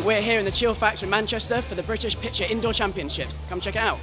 We're here in the Chill Factory Manchester for the British Pitcher Indoor Championships. Come check it out.